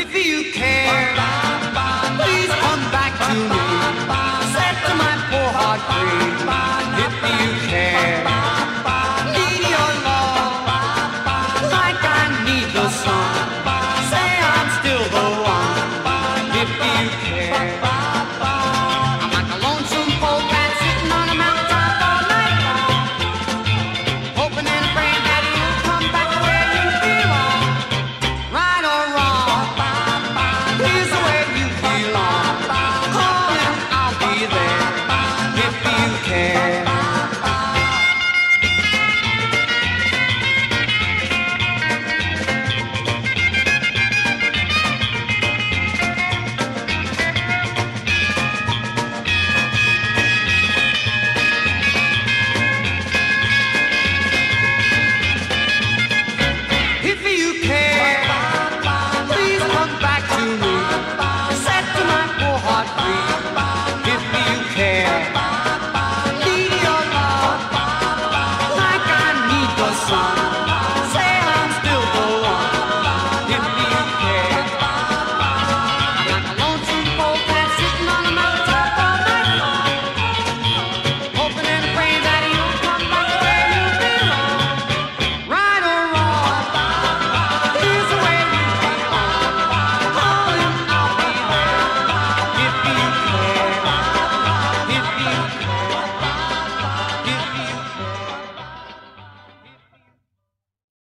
If you care,